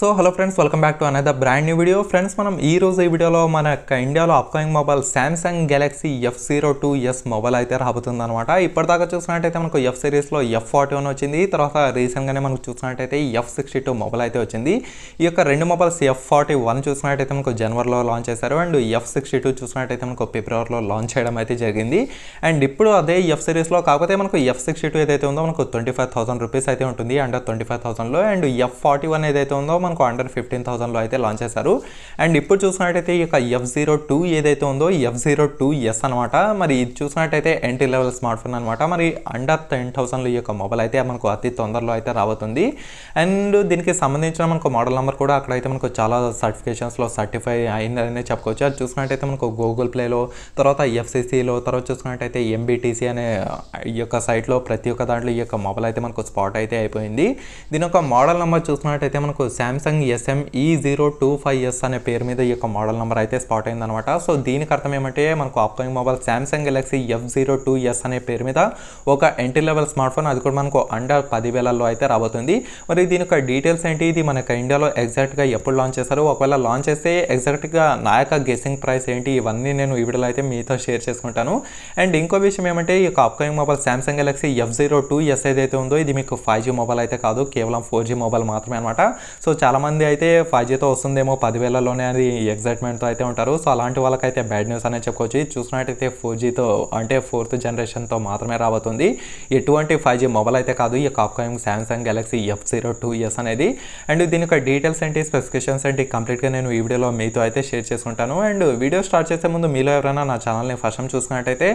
So hello friends welcome back to the brand new video friends మనం ఈ రోజు ఈ వీడియోలో మన యొక్క ఇండియాలో upcoming mobile Samsung Galaxy F zero two S mobile అయితే రాబోతుంది అనమాట ఇప్పటిదాకా చూసినట్టయితే మనకు ఎఫ్ సిరీస్లో ఎఫ్ ఫార్టీ వన్ వచ్చింది. తర్వాత రీసెంట్గానే మనకు చూసినట్టయితే ఎఫ్ సిక్స్టీ టూ మొబైల్ అయితే వచ్చింది. ఈ యొక్క రెండు మొబైల్స్ ఎఫ్ ఫార్టీ వన్ చూసినట్టయితే మనకు జనవరిలో లాంచ్ చేశారు. అండ్ ఎఫ్ సిక్స్టీ టూ చూసినట్టయితే మనకు ఫిబ్రవరిలో లాంచ్ చేయడం అయితే జరిగింది. అండ్ ఇప్పుడు అదే ఎఫ్ సిరీస్లో కాకపోతే మనకు ఎఫ్ సిక్స్టీ టూ ఏదైతే ఉందో మనకు ట్వంటీ ఫైవ్ థౌసండ్ రూపీస్ అయితే ఉంటుంది. అండ్ ట్వంటీ ఫైవ్ థౌసండ్లో అండ్ ఎఫ్ ఫార్టీ వన్ ఏదైతే ఉందో మనకు అండర్ ఫిఫ్టీన్ థౌసండ్లో అయితే లాంచ్ చేశారు. అండ్ ఇప్పుడు చూసినట్టయితే ఈ యొక్క ఎఫ్ జీరో టూ ఏదైతే ఉందో ఎఫ్ జీరో టూ ఎస్ అనమాట మరి ఇది చూసినట్టయితే ఎంటీ లెవెల్ స్మార్ట్ ఫోన్ అనమాట మరి అండర్ టెన్ థౌసండ్లో ఈ యొక్క మొబైల్ అయితే మనకు అతి తొందరలో అయితే రాబోతుంది. అండ్ దీనికి సంబంధించిన మనకు మోడల్ నెంబర్ కూడా అక్కడైతే మనకు చాలా సర్టిఫికేషన్స్లో సర్టిఫై అయిందనే చెప్పుకోవచ్చు. అది చూసినట్టయితే మనకు గూగుల్ ప్లేలో తర్వాత ఎఫ్సిసిలో తర్వాత చూసుకున్నట్టయితే ఎంబీటీసీ అనే ఈ యొక్క సైట్లో ప్రతి ఒక్క దాంట్లో ఈ యొక్క మొబైల్ అయితే మనకు స్పాట్ అయితే అయిపోయింది. దీని యొక్క మోడల్ నెంబర్ చూసుకున్నట్టయితే మనకు Samsung SM E zero two five S అనే పేరు మీద ఈ యొక్క మోడల్ నెంబర్ అయితే స్పాట్ అయిందనమాట. సో దీనికి అర్థం ఏమంటే మనకు upcoming mobile Samsung Galaxy F zero two S అనే పేరు మీద ఒక ఎంట్రీ లెవెల్ స్మార్ట్ ఫోన్ అది కూడా మనకు అండర్ పదివేలలో అయితే రాబోతుంది. మరి దీని యొక్క డీటెయిల్స్ ఏంటి? ఇది మనకు ఇండియాలో ఎగ్జాక్ట్గా ఎప్పుడు లాంచ్ చేస్తారు ఒకవేళ లాంచ్ చేస్తే ఎగ్జాక్ట్గా నా యొక్క గెస్సింగ్ ప్రైస్ ఏంటి? ఇవన్నీ నేను ఈ వీడియోలో అయితే మీతో షేర్ చేసుకుంటాను. అండ్ ఇంకో విషయం ఏమంటే ఈ యొక్క upcoming mobile Samsung Galaxy F zero two S ఏదైతే ఉందో ఇది మీకు ఫైవ్ జీ మొబైల్ అయితే కాదు కేవలం ఫోర్ జీ మొబైల్ మాత్రమే అనమాట సో చాలామంది అయితే ఫైవ్ జీతో వస్తుందేమో పదివేలలోనే అది ఎగ్జైట్మెంట్తో అయితే ఉంటారు. సో అలాంటి వాళ్ళకైతే బ్యాడ్ న్యూస్ అనేది చెప్పుకోవచ్చు. చూసినట్టయితే ఫోర్ జీతో అంటే ఫోర్త్ జనరేషన్తో మాత్రమే రాబోతుంది. ఎటువంటి ఫైవ్ జీ మొబైల్ అయితే కాదు ఈ యొక్క upcoming Samsung Galaxy F zero two years అనేది. అండ్ దీని యొక్క డీటెయిల్స్ ఏంటి స్పెసిఫికేషన్స్ ఏంటి కంప్లీట్గా నేను ఈ వీడియోలో మీతో అయితే షేర్ చేసుకుంటాను. అండ్ వీడియో స్టార్ట్ చేసే ముందు మీలో ఎవరైనా నా ఛానల్ని ఫస్ట్ టైం చూసుకున్నట్టయితే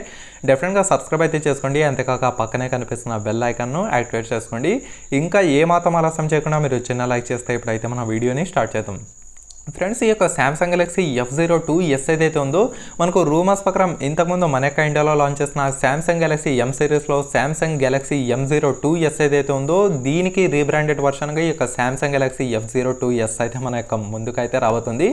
డెఫినెట్గా సబ్స్క్రైబ్ అయితే చేసుకోండి. అంతేకాక పక్కనే కనిపిస్తున్న బెల్ ఐకాన్ను యాక్టివేట్ చేసుకోండి. ఇంకా ఏ మాత్రం ఆలస్యం చేయకుండా మీరు చిన్న లైక్ చేస్తే ఇప్పుడైతే మన వీడియోని స్టార్ట్ చేద్దాం. ఫ్రెండ్స్ ఈ యొక్క Samsung Galaxy F zero two S ఏదైతే ఉందో మనకు రూమర్స్ ప్రకారం ఇంతకుముందు మన యొక్క ఇండియాలో లాంచ్ చేసిన శాంసంగ్ గెలాక్సీ ఎం సిరీస్లో Samsung Galaxy M zero two S ఏదైతే ఉందో దీనికి రీబ్రాండెడ్ వర్షన్గా ఈ యొక్క Samsung Galaxy F zero two S అయితే మన యొక్క ముందుకైతే రాబోతుంది.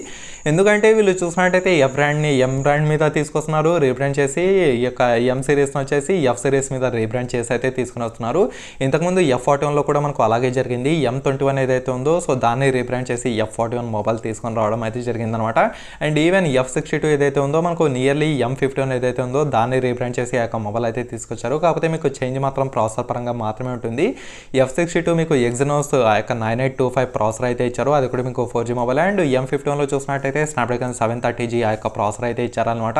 ఎందుకంటే వీళ్ళు చూసినట్టయితే ఎఫ్ బ్రాండ్ని ఎం బ్రాండ్ మీద తీసుకొస్తున్నారు రీబ్రాండ్ చేసి ఈ యొక్క ఎం సిరీస్ని వచ్చేసి ఎఫ్ సిరీస్ మీద రీబ్రాండ్ చేసి అయితే తీసుకుని వస్తున్నారు. ఇంతకుముందు ఎఫ్ ఫార్టీ వన్లో కూడా మనకు అలాగే జరిగింది. ఎం ట్వంటీ వన్ ఏదైతే ఉందో సో దాన్ని రీబ్రాండ్ చేసి ఎఫ్ ఫార్టీ వన్ మొబైల్ తీసుకొని రావడం అయితే జరిగిందనమాట. And even F sixty two ఏదైతే ఉందో మనకు నియర్లీ ఎం ఫిఫ్టీ వన్ ఏదైతే ఉందో దాన్ని రీబ్రాండ్ చేసి ఆ యొక్క మొబైల్ అయితే తీసుకొచ్చారు. కాకపోతే మీకు చేంజ్ మాత్రం ప్రాసెసర్ పరంగా మాత్రమే ఉంటుంది. ఎఫ్ సిక్స్టీ టూ మీకు ఎగ్జినోస్ ఆ యొక్క nine eight two five processor అయితే ఇచ్చారు. అది కూడా మీకు four G mobile and M fifty వన్లో చూసినట్టయితే స్నాప్డ్రాగన్ సెవెన్ థర్టీ జీ ఆ యొక్క ప్రాసెసర్ అయితే ఇచ్చారనమాట.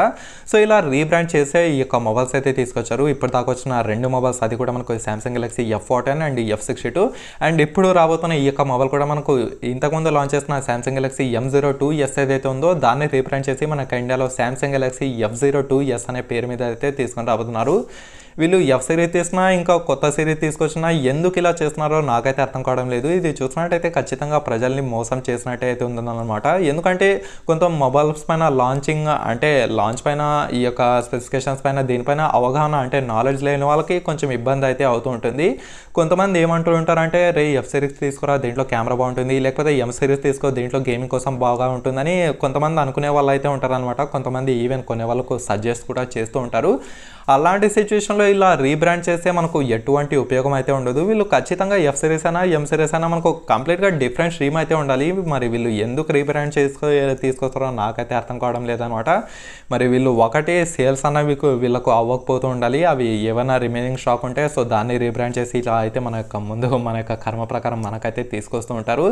సో ఇలా రీబ్రాండ్ చేసే ఈ యొక్క మొబైల్స్ అయితే తీసుకొచ్చారు. ఇప్పుడు దాకా వచ్చిన రెండు మొబైల్స్ అది కూడా మనకు Samsung Galaxy F fourteen and F sixty two and ఇప్పుడు రాబోతున్న ఈ యొక్క మొబైల్ కూడా మనకు ఇంతకుముందు లాంచ్ చేసిన Samsung Galaxy M zero two S ఏదైతే ఉందో దాన్ని రీబ్రాండ్ చేసి మనకు ఇండియాలో Samsung Galaxy F zero two S అనే పేరు మీద అయితే తీసుకొని రాబోతున్నారు. వీళ్ళు ఎఫ్ సిరీస్ తీసినా ఇంకా కొత్త సిరీస్ తీసుకొచ్చినా ఎందుకు ఇలా చేస్తున్నారో నాకైతే అర్థం కావడం లేదు. ఇది చూసినట్టయితే ఖచ్చితంగా ప్రజల్ని మోసం చేసినట్టే అయితే ఉందన్నమాట. ఎందుకంటే కొంత మొబైల్స్ పైన లాంచింగ్ అంటే లాంచ్ పైన ఈ యొక్క స్పెసిఫికేషన్స్ పైన దీనిపైన అవగాహన అంటే నాలెడ్జ్ లేని వాళ్ళకి కొంచెం ఇబ్బంది అయితే అవుతూ ఉంటుంది. కొంతమంది ఏమంటూ ఉంటారంటే రే ఎఫ్ సిరీస్ తీసుకురా దీంట్లో కెమెరా బాగుంటుంది. లేకపోతే ఎం సిరీస్ తీసుకో దీంట్లో గేమింగ్ కోసం బాగా ఉంటుందని కొంతమంది అనుకునే వాళ్ళు అయితే ఉంటారనమాట కొంతమంది ఈవెన్ కొనే వాళ్ళకు సజెస్ట్ కూడా చేస్తూ ఉంటారు. అలాంటి సిచ్యువేషన్లో ఇలా రీబ్రాండ్ చేస్తే మనకు ఎటువంటి ఉపయోగం అయితే ఉండదు. వీళ్ళు ఖచ్చితంగా ఎఫ్ సిరీస్ అయినా ఎం సిరీస్ అయినా మనకు కంప్లీట్గా డిఫరెంట్ స్ట్రీమ్ అయితే ఉండాలి. మరి వీళ్ళు ఎందుకు రీబ్రాండ్ చేసుకో తీసుకొస్తారో నాకైతే అర్థం కావడం లేదనమాట. మరి వీళ్ళు ఒకటి సేల్స్ అన్న వీకు వీళ్ళకు అవ్వకపోతూ ఉండాలి. అవి ఏమైనా రిమైనింగ్ స్టాక్ ఉంటే సో దాన్ని రీబ్రాండ్ చేసి ఇలా అయితే మన యొక్క ముందు మన యొక్క కర్మ ప్రకారం మనకైతే తీసుకొస్తూ ఉంటారు.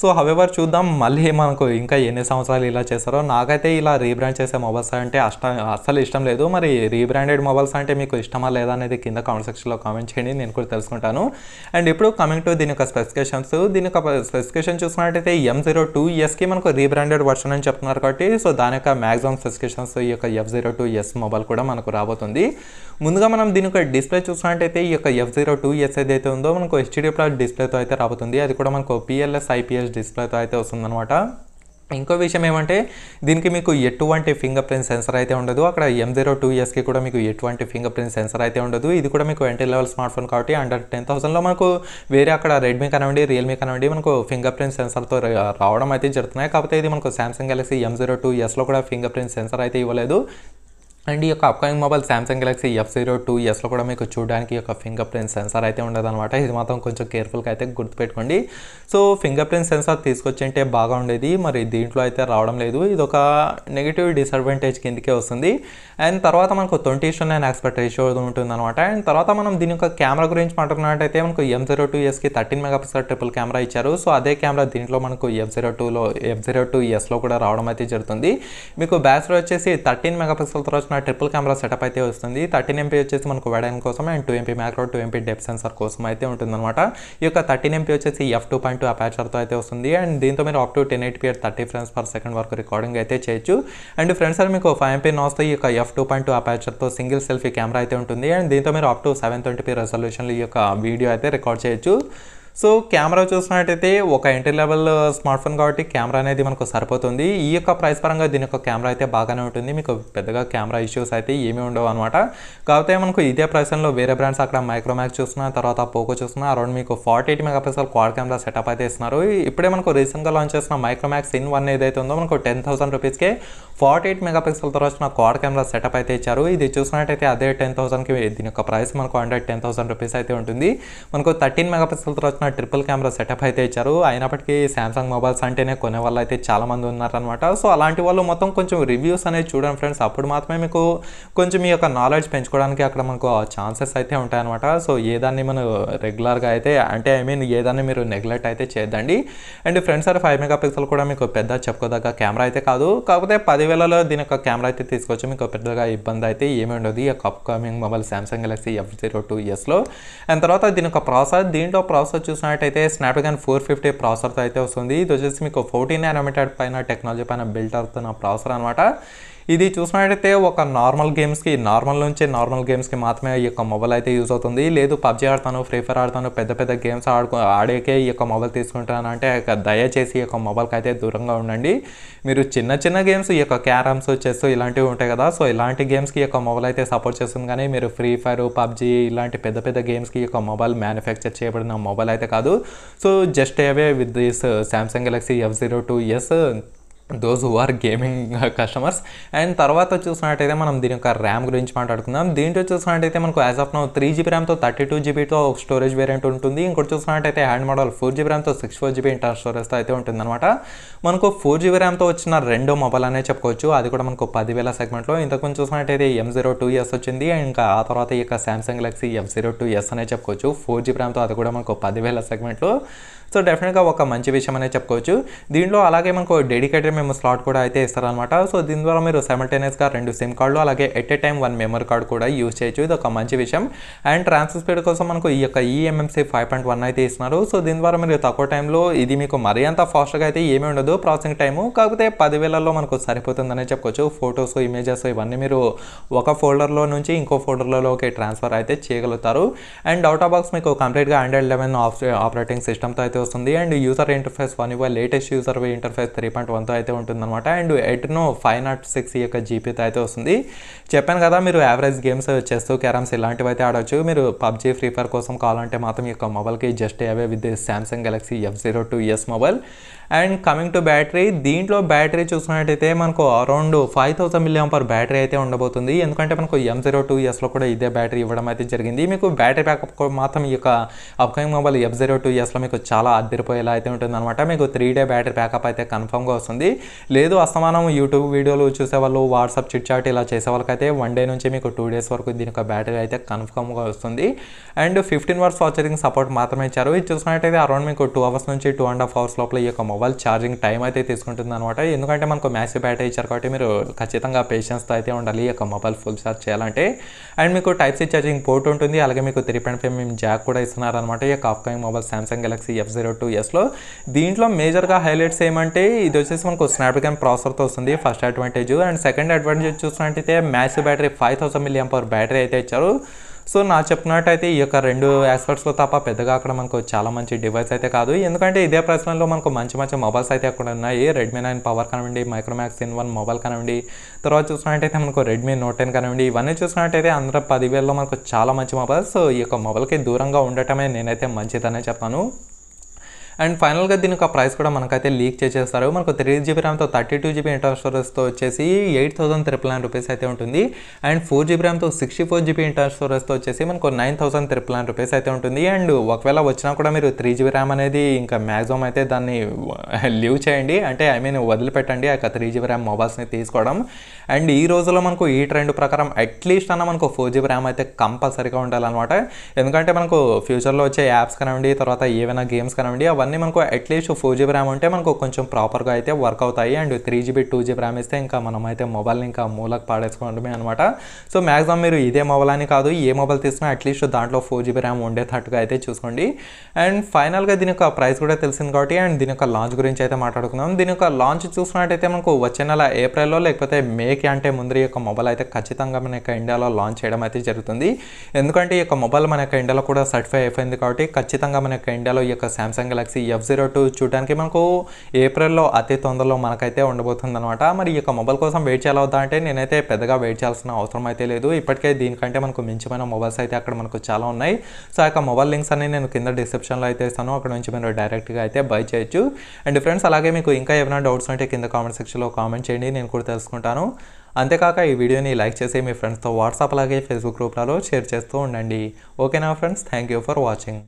సో హవెవర్ చూద్దాం మళ్ళీ మనకు ఇంకా ఎన్ని సంవత్సరాలు ఇలా చేస్తారో. నాకైతే ఇలా రీబ్రాండ్ చేసే మొబైల్స్ అంటే అష్ట అస్సలు ఇష్టం లేదు. మరి రీబ్రాండెడ్ మొబైల్స్ అంటే మీకు ఇష్టమా లేదా అనేది కింద కామెంట్ సెక్షన్లో కామెంట్ చేయండి నేను కూడా తెలుసుకుంటాను. అండ్ ఇప్పుడు కమింగ్ టు దీని యొక్క స్పెసిఫికేషన్స్ దీని యొక్క స్పెసిఫికేషన్ చూసినట్టయితే ఎం జీరో టూ ఎస్కి మనకు రీబ్రాండెడ్ వర్షన్ అని చెప్తున్నారు కాబట్టి సో దాని యొక్క మ్యాక్సిమం స్పెసిఫికేషన్స్ ఈ యొక్క F zero two S mobile కూడా మనకు రాబోతుంది. ముందుగా మనం దీని యొక్క డిస్ప్లే చూసినట్టయితే ఈ యొక్క ఎఫ్ జీరో టూ ఎస్ ఏదైతే ఉందో మనకు హెచ్డీ ప్లస్ డిస్ప్లేతో అయితే రాబోతుంది. అది కూడా మనకు పిఎల్ఎస్ ఐపీఎస్ డిస్ప్లేతో అయితే వస్తుందన్నమాట. ఇంకో విషయం ఏమంటే దీనికి మీకు ఎటువంటి ఫింగర్ ప్రింట్ సెన్సర్ అయితే ఉండదు. అక్కడ ఎం జీరో టూ ఇయర్స్కి కూడా మీకు ఎటువంటి ఫింగర్ ప్రింట్ సెన్సర్ అయితే ఉండదు. ఇది కూడా మీకు ఎంట్రీ లెవెల్ స్మార్ట్ ఫోన్ కాబట్టి అండర్ టెన్ థౌసండ్లో మనకు వేరే అక్కడ రెడ్మీ కానివ్వండి రియల్మీ కానివ్వండి మనకు ఫింగర్ ప్రింట్ సెన్సర్తో రావడం అయితే జరుగుతున్నాయి. కాకపోతే ఇది మనకు Samsung Galaxy M zero two ఎస్లో కూడా ఫింగర్ ప్రింట్ సెన్సర్ అయితే ఇవ్వలేదు. అండ్ ఈ యొక్క upcoming mobile Samsung Galaxy F zero two ఎస్లో కూడా మీకు చూడడానికి ఒక ఫింగర్ ప్రింట్ సెన్సార్ అయితే ఉండదన్నమాట. ఇది మాత్రం కొంచెం కేర్ఫుల్గా అయితే గుర్తుపెట్టుకోండి. సో ఫింగర్ ప్రింట్ సెన్సార్ తీసుకొచ్చి అంటే బాగా ఉండేది మరి దీంట్లో అయితే రావడం లేదు. ఇది ఒక నెగిటివ్ డిసడ్వాంటేజ్ కిందకే వస్తుంది. అండ్ తర్వాత మనకు twenty to nine aspect ratio ఉంటుంది అనమాట అండ్ తర్వాత మనం దీని యొక్క కెమెరా గురించి మాట్లాడుకున్నట్టయితే మనకు ఎం జీరో టూ ఎస్కి థర్టీన్ మెగాపిక్సెల్ ట్రిపుల్ కెమెరా ఇచ్చారు. సో అదే కెమెరా దీంట్లో మనకు ఎఫ్ జీరో టూలో ఎఫ్ జీరో టూ ఎస్లో కూడా రావడం అయితే జరుగుతుంది. మీకు బ్యాచ్లో వచ్చేసి థర్టీన్ మెగాపిక్సెల్తో వచ్చిన ట్రిపుల్ కెమెరా సెటప్ అయితే వస్తుంది. థర్టీన్ ఎంపీ వచ్చేసి మనకు వెడన్ కోసం and two MP macro two MP depth sensor కోసం అయితే ఉంటుందన్నమాట. ఈ యొక్క థర్టీన్ ఎంపీ వచ్చేసి ఎఫ్ టూ పాయింట్ టూ అపాచర్తో అయితే వస్తుంది. అండ్ దీంతో మీరు up to ten eight p at thirty frames per second వరకు రికార్డింగ్ అయితే చేయొచ్చు. అండ్ ఫ్రెండ్స్ సార్ మీకు ఫైవ్ ఎంపీ నోస్తే ఈ యొక్క ఎఫ్ టూ పాయింట్ టూ అపాచర్తో సింగిల్ సెల్ఫీ కెమెరా అయితే ఉంటుంది. అండ్ దీంతో మీరు up to seven twenty P రెజల్యూషన్లో ఈ యొక్క వీడియో అయితే రికార్డ్ చేయొచ్చు. సో కెమెరా చూసినట్టయితే ఒక ఎంట్రీ లెవెల్ స్మార్ట్ ఫోన్ కాబట్టి కెమెరా అనేది మనకు సరిపోతుంది. ఈ యొక్క ప్రైస్ పరంగా దీని యొక్క కెమెరా అయితే బాగానే ఉంటుంది. మీకు పెద్దగా కెమెరా ఇష్యూస్ అయితే ఏమీ ఉండవు అనమాట కాకపోతే మనకు ఇదే ప్రైస్లో వేరే బ్రాండ్స్ అక్కడ మైక్రోమాక్స్ చూస్తున్నా తర్వాత పోకో చూస్తున్నా అరౌండ్ మీకు forty eight mega pixel quad camera setup అయితే ఇస్తున్నారు. ఇప్పుడే మనకు రీసెంట్గా లాంచ్ చేసిన మైక్రోమాక్స్ ఇన్ వన్ ఏదైతే ఉందో మనకు టెన్ థౌసండ్ రూపీస్కే ఫార్టీ ఎయిట్ మెగా మెగాపిక్సెల్తో వచ్చిన క్వాడ్ కెమెరా సెటప్ అయితే ఇచ్చారు. ఇది చూసినట్టయితే అదే టెన్ థౌసండ్కి దీని యొక్క ప్రైస్ మనకు హండ్రెడ్ టెన్ థౌసండ్ రూపీస్ అయితే ఉంటుంది. మనకు థర్టీన్ మెగా మెగాపిక్సెల్తో వచ్చిన ట్రిపుల్ కెమెరా సెటప్ అయితే ఇచ్చారు. అయినప్పటికీ శాంసంగ్ మొబైల్స్ అంటేనే కొనే వాళ్ళు అయితే చాలామంది ఉన్నారనమాట సో అలాంటి వాళ్ళు మొత్తం కొంచెం రివ్యూస్ అనేది చూడండి ఫ్రెండ్స్ అప్పుడు మాత్రమే మీకు కొంచెం మీ యొక్క నాలెడ్జ్ పెంచుకోవడానికి అక్కడ మనకు ఛాన్సెస్ అయితే ఉంటాయన్నమాట. సో ఏ దాన్ని మనం రెగ్యులర్గా అయితే అంటే ఐ మీన్ ఏదాన్ని మీరు నెగ్లెక్ట్ అయితే చేద్దండి and friends sir five mega pixel కూడా మీకు పెద్ద చెప్పుకోదగ్గ కెమెరా అయితే కాదు. కాకపోతే పదివేలలో దీని యొక్క కెమెరా అయితే తీసుకోవచ్చు మీకు పెద్దగా ఇబ్బంది అయితే ఏమి ఉండదు. ఈ యొక్క upcoming mobile Samsung Galaxy F zero two ఎస్లో and తర్వాత దీని యొక్క ప్రాసెస్ దీంట్లో ప్రాసెస్ చూసినట్టయితే స్నాప్డ్రాగన్ ఫోర్ ఫిఫ్టీ ప్రాసెసర్తో అయితే వస్తుంది. ఇది వచ్చేసి మీకు ఫోర్టీన్ నానోమీటర్ పైన టెక్నాలజీ పైన బిల్ట్ అవుతున్న ప్రాసెసర్ అనమాట ఇది చూసినట్టయితే ఒక నార్మల్ గేమ్స్కి నార్మల్ నుంచి నార్మల్ గేమ్స్కి మాత్రమే ఈ యొక్క మొబైల్ అయితే యూజ్ అవుతుంది. లేదు పబ్జీ ఆడతాను ఫ్రీ ఫైర్ ఆడతాను పెద్ద పెద్ద గేమ్స్ ఆడుకో ఆడేకే ఈ యొక్క మొబైల్ తీసుకుంటాను అంటే దయచేసి ఈ యొక్క మొబైల్కి అయితే దూరంగా ఉండండి. మీరు చిన్న చిన్న గేమ్స్ ఈ యొక్క క్యారమ్స్ చెస్ ఇలాంటివి ఉంటాయి కదా సో ఇలాంటి గేమ్స్కి ఈ యొక్క మొబైల్ అయితే సపోర్ట్ చేస్తుంది. కానీ మీరు ఫ్రీ ఫైర్ పబ్జీ ఇలాంటి పెద్ద పెద్ద గేమ్స్కి ఈ యొక్క మొబైల్ మ్యానుఫ్యాక్చర్ చేయబడిన మొబైల్ అయితే కాదు. So just away with this Samsung Galaxy F zero two S those who are gaming customers and తర్వాత చూసినట్టయితే మనం దీని యొక్క ర్యామ్ గురించి మాట్లాడుకుందాం. దీంట్లో చూసినట్టయితే మనకు as of now three GB ర్యామ్తో thirty two జీబీతో స్టోరేజ్ వేరియంట్ ఉంటుంది. ఇంకోటి చూసినట్టయితే హ్యాండ్ మోడల్ ఫోర్ జీబీ ర్యామ్తో సిక్స్ ఫోర్ జీబీ ఇంటర్ స్టోరేజ్తో అయితే ఉంటుందన్నమాట. మనకు ఫోర్ జీబీ ర్యామ్తో వచ్చిన రెండో మొబైల్ అనే చెప్పుకోవచ్చు. అది కూడా మనకు పదివేల సెగ్మెంట్లో ఇంతకుముందు చూసినట్టయితే ఎం జీరో టూ ఎస్ వచ్చింది. అండ్ ఇంకా ఆ తర్వాత ఈ యొక్క Samsung Galaxy F zero two S అనే చెప్పుకోవచ్చు. ఫోర్ జీబీ ర్యామ్తో అది కూడా మనకు పదివేల సెగ్మెంట్లో సో డెఫినెట్గా ఒక మంచి విషయం అనే చెప్పుకోవచ్చు. దీంట్లో అలాగే మనకు డెడికేటెడ్ మేము స్లాట్ కూడా అయితే ఇస్తారనమాట సో దీని ద్వారా మీరు సైమల్టేనియస్గా రెండు సిమ్ కార్డులు అలాగే at a time one memory card కూడా యూజ్ చేయొచ్చు. ఇది ఒక మంచి విషయం. అండ్ ట్రాన్స్ఫర్ స్పీడ్ కోసం మనకు ఈ యొక్క ఈఎంఎంసీ ఫైవ్ పాయింట్ వన్ అయితే ఇస్తున్నారు. సో దీని ద్వారా మీరు తక్కువ టైంలో ఇది మీకు మరీ అంత ఫాస్ట్గా అయితే ఏమీ ఉండదు. ప్రాసెసింగ్ టైము కాకపోతే పదివేలలో మనకు సరిపోతుందనే చెప్పుకోవచ్చు. ఫొటోస్ ఇమేజెస్ ఇవన్నీ మీరు ఒక ఫోల్డర్లో నుంచి ఇంకో ఫోల్డర్లలోకి ట్రాన్స్ఫర్ అయితే చేయగలుగుతారు. అండ్ అవుట్ ఆఫ్ బాక్స్ మీకు కంప్లీట్గా ఆండ్రాయిడ్ లెవెన్ ఆపరేటింగ్ సిస్టమ్తో అయితే వస్తుంది. అండ్ యూజర్ ఇంటర్ఫేస్ వన్ ఇవ్వ latest user interface three point వన్తో అయితే ఉంటుందన్నమాట. అండ్ ఎట్నో ఫైవ్ నాట్ సిక్స్ ఈ యొక్క జీపీతో అయితే వస్తుంది. చెప్పాను కదా మీరు యావరేజ్ గేమ్స్ చెస్ క్యారమ్స్ ఇలాంటివి అయితే ఆడవచ్చు మీరు పబ్జీ ఫ్రీ ఫైర్ కోసం కావాలంటే మాత్రం ఈ యొక్క మొబైల్కి just away with Samsung Galaxy F zero two S mobile and coming to battery దీంట్లో బ్యాటరీ చూసినట్టయితే మనకు around five thousand milliamp per battery అయితే ఉండబోతుంది. ఎందుకంటే మనకు ఎం జీరో టూ ఎస్లో కూడా ఇదే బ్యాటరీ ఇవ్వడం అయితే జరిగింది. మీకు బ్యాటరీ బ్యాకప్ మాత్రం ఈ యొక్క upcoming mobile F zero two ఎస్లో మీకు చాలా అద్దరిపోయేలా అయితే ఉంటుందన్నమాట. మీకు త్రీ డే బ్యాటరీ బ్యాకప్ అయితే కన్ఫర్మ్గా వస్తుంది. లేదు అస్తమానం యూట్యూబ్ వీడియోలు చూసేవాళ్ళు వాట్సాప్ చిట్ చాట్ ఇలా చేసే వాళ్ళకైతే వన్ డే నుంచి మీకు టూ డేస్ వరకు దీని యొక్క బ్యాటరీ అయితే కన్ఫర్మ్గా వస్తుంది. And fifteen watts charging support మాత్రమే ఇచ్చారు. ఇది చూసినట్టయితే అరౌండ్ మీకు టూ అవర్స్ నుంచి టూ అండ్ హాఫ్ అవర్స్ లోపల ఈ యొక్క మొబైల్ ఛార్జింగ్ టైం అయితే తీసుకుంటుంది అనమాట ఎందుకంటే మనకు మ్యాసివ్ బ్యాటరీ ఇచ్చారు కాబట్టి మీరు ఖచ్చితంగా పేషెన్స్తో అయితే ఉండాలి ఈ యొక్క మొబైల్ ఫుల్ ఛార్జ్ చేయాలంటే. అండ్ మీకు టైప్ సి ఛార్జింగ్ పోర్ట్ ఉంటుంది. అలాగే మీకు త్రీ పాయింట్ ఫైవ్ మేము జాక్ కూడా ఇస్తున్నారు అనమాట ఈ యొక్క upcoming mobile Samsung Galaxy F zero two ఎస్లో దీంట్లో మేజర్గా హైలైట్స్ ఏమంటే ఇది వచ్చేసి మనకు స్నాప్డ్రాగన్ ప్రాసెసర్తో వస్తుంది first advantage and second advantage చూసినట్టయితే massive battery five thousand milliamp power battery అయితే ఇచ్చారు. సో నా చెప్పినట్టయితే ఈ యొక్క రెండు ఆస్పెక్ట్స్లో తప్ప పెద్దగా అక్కడ మనకు చాలా మంచి డివైస్ అయితే కాదు. ఎందుకంటే ఇదే ప్రశ్నలో మనకు మంచి మంచి మొబైల్స్ అయితే అక్కడ ఉన్నాయి. రెడ్మీ నైన్ పవర్ కానివ్వండి మైక్రోమాక్స్ ఇన్ వన్ మొబైల్ కానివ్వండి. తర్వాత చూసినట్టయితే మనకు రెడ్మీ నోట్ టెన్ కానివ్వండి. ఇవన్నీ చూసినట్టయితే అందరూ పదివేల్లో మనకు చాలా మంచి మొబైల్స్ ఈ యొక్క మొబైల్కి దూరంగా ఉండటమే నేనైతే మంచిదనే చెప్పాను. అండ్ ఫైనల్గా దీని యొక్క ప్రైస్ కూడా మనకైతే లీక్ చేసేస్తారు. మనకు త్రీ జీబీ ర్యామ్తో థర్టీ టూ జీబీ ఇంటర్నల్ స్టోరేజ్తో వచ్చేసి eight thousand triple nine rupees అయితే ఉంటుంది. అండ్ ఫోర్ జీబీ ర్యామ్తో సిక్స్టీ ఫోర్ జీబీ ఇంటర్నల్ స్టోరేజ్తో వచ్చేసి మనకు nine thousand triple nine rupees అయితే ఉంటుంది. అండ్ ఒకవేళ వచ్చినా కూడా మీరు త్రీ జీబీ ర్యామ్ అనేది ఇంకా మ్యాక్సిమం అయితే దాన్ని లీవ్ చేయండి. అంటే ఐ మీన్ వదిలిపెట్టండి ఆ త్రీ జీబీ ర్యామ్ మొబైల్స్ని తీసుకోవడం. అండ్ ఈ రోజుల్లో మనకు ఈ ట్రెండ్ ప్రకారం అట్లీస్ట్ అన్న మనకు ఫోర్ జీబీ ర్యామ్ అయితే కంపల్సరీగా ఉండాలన్నమాట. ఎందుకంటే మనకు ఫ్యూచర్లో వచ్చే యాప్స్ కానివ్వండి తర్వాత ఏవైనా గేమ్స్ కానివ్వండి అవన్నీ మనకు అట్లీస్ట్ ఫోర్ జీబీ ర్యామ్ ఉంటే మనకు కొంచెం ప్రాపర్గా అయితే వర్క్ అవుతాయి. And three GB two GB RAM ఇస్తే ఇంకా మనం అయితే మొబైల్ని ఇంకా మూలకు పాడేసుకోవడమే అనమాట సో మ్యాక్సిమం మీరు ఇదే మొబైల్ అని కాదు ఏ మొబైల్ తీసుకున్నా అట్లీస్ట్ దాంట్లో ఫోర్ జీబీ ర్యామ్ ఉండేటట్టుగా అయితే చూసుకోండి. అండ్ ఫైనల్గా దీని యొక్క ప్రైస్ కూడా తెలిసింది కాబట్టి అండ్ దీని యొక్క లాంచ్ గురించి అయితే మాట్లాడుకుందాం. దీని యొక్క లాంచ్ చూసుకున్నట్టయితే మనకు వచ్చే నెల ఏప్రిల్లో లేకపోతే మేకి అంటే ముందు ఈ యొక్క మొబైల్ అయితే ఖచ్చితంగా మన యొక్క ఇండియాలో లాంచ్ చేయడం అయితే జరుగుతుంది. ఎందుకంటే ఈ యొక్క మొబైల్ మన యొక్క ఇండియాలో కూడా సర్టిఫై అయిపోయింది కాబట్టి ఖచ్చితంగా మన యొక్క ఇండియాలో ఈ యొక్క Samsung Galaxy F zero two చూడడానికి మనకు ఏప్రిల్లో అతి తొందరలో మనకైతే ఉండబోతుంది అనమాట మరి ఈ యొక్క మొబైల్ కోసం వెయిట్ చేయాలి అంటే నేనైతే పెద్దగా వెయిట్ చేయాల్సిన అవసరం అయితే లేదు. ఇప్పటికే దీనికంటే మనకు మించిపోయిన మొబైల్స్ అయితే అక్కడ మనకు చాలా ఉన్నాయి. సో ఆ యొక్క మొబైల్ లింక్స్ అన్ని నేను కింద డిస్క్రిప్షన్లో అయితే ఇస్తాను. అక్కడ నుంచి మీరు డైరెక్ట్గా అయితే బై చేయొచ్చు. అండ్ ఫ్రెండ్స్ అలాగే మీకు ఇంకా ఏమైనా డౌట్స్ ఉంటే కింద కామెంట్ సెక్షన్లో కామెంట్ చేయండి. నేను కూడా తెలుసుకుంటాను. అంతేకాక ఈ వీడియోని లైక్ చేసి మీ ఫ్రెండ్స్తో వాట్సాప్ అలాగే ఫేస్బుక్ గ్రూప్లలో షేర్ చేస్తూ ఉండండి. ఓకేనా friends? Thank you for watching.